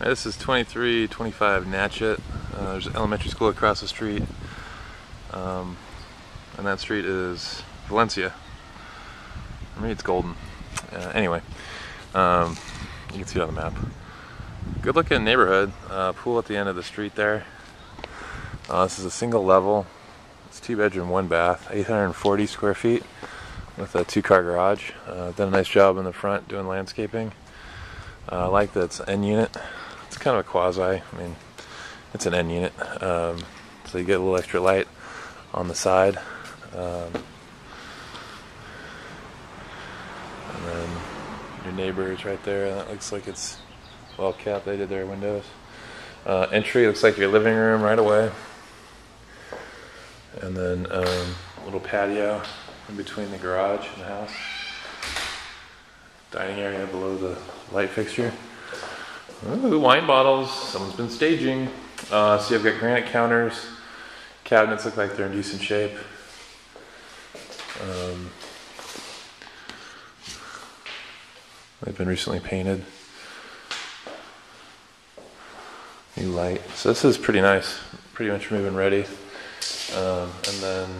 This is 2325 Natchez. Uh, there's an elementary school across the street. Um, and that street is Valencia. For me, it's Golden. Uh, anyway, um, you can see it on the map. Good looking neighborhood. Uh, pool at the end of the street there. Uh, this is a single level. It's two bedroom, one bath, 840 square feet with a two car garage. Uh, done a nice job in the front doing landscaping. Uh, I like that it's N unit. It's kind of a quasi. I mean, it's an N unit. Um, so you get a little extra light on the side. Um, and then your neighbors right there. That looks like it's well kept. They did their windows. Uh, entry looks like your living room right away. And then um, little patio in between the garage and the house. Dining area below the light fixture. Ooh, wine bottles. Someone's been staging. Uh, you've got granite counters. Cabinets look like they're in decent shape. Um, they've been recently painted. New light. So this is pretty nice. Pretty much moving ready. Um, and then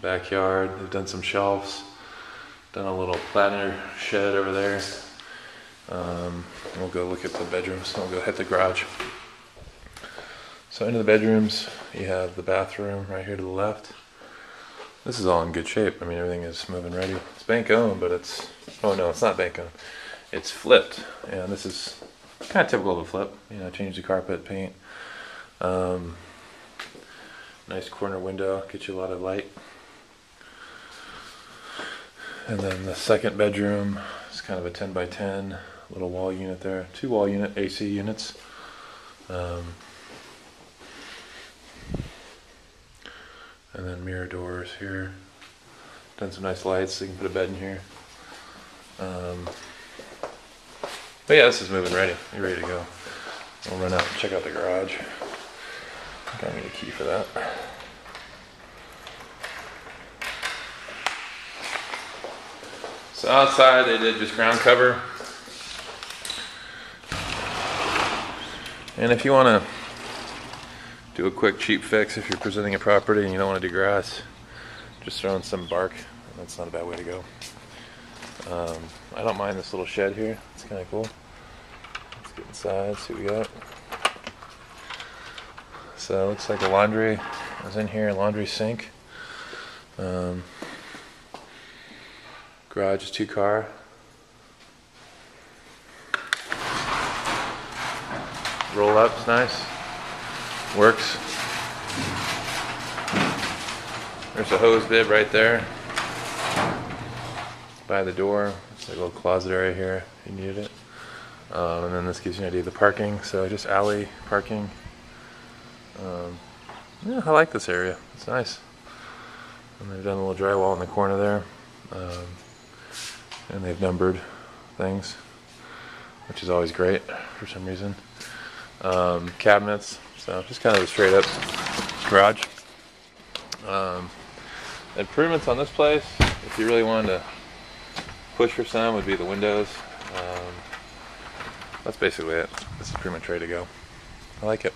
backyard. They've done some shelves. Done a little planer shed over there. Um, we'll go look at the bedrooms. We'll go hit the garage. So into the bedrooms, you have the bathroom right here to the left. This is all in good shape. I mean, everything is moving ready. It's bank owned, but it's, oh no, it's not bank owned. It's flipped. And this is kind of typical of a flip. You know, change the carpet, paint. Um, nice corner window, get you a lot of light. And then the second bedroom is kind of a 10 by 10 little wall unit there. Two wall unit AC units. Um, and then mirror doors here. Done some nice lights, so you can put a bed in here. Um, but yeah, this is moving ready. You're ready to go. We'll run out and check out the garage. I think I need a key for that. So outside they did just ground cover. And if you want to do a quick cheap fix if you're presenting a property and you don't want to do grass, just throw in some bark. That's not a bad way to go. Um, I don't mind this little shed here. It's kind of cool. Let's get inside, see what we got. So it looks like a laundry is in here, laundry sink. Um, garage is two car. Roll up's nice. Works. There's a hose bib right there by the door. It's like a little closet area here if you needed it. Um, and then this gives you an idea of the parking. So just alley parking. Um, yeah, I like this area. It's nice. And they've done a little drywall in the corner there. Um, and they've numbered things, which is always great for some reason. Um, cabinets, so just kind of a straight up garage. Um, improvements on this place, if you really wanted to push for some, would be the windows. Um, that's basically it. This is pretty much ready to go. I like it.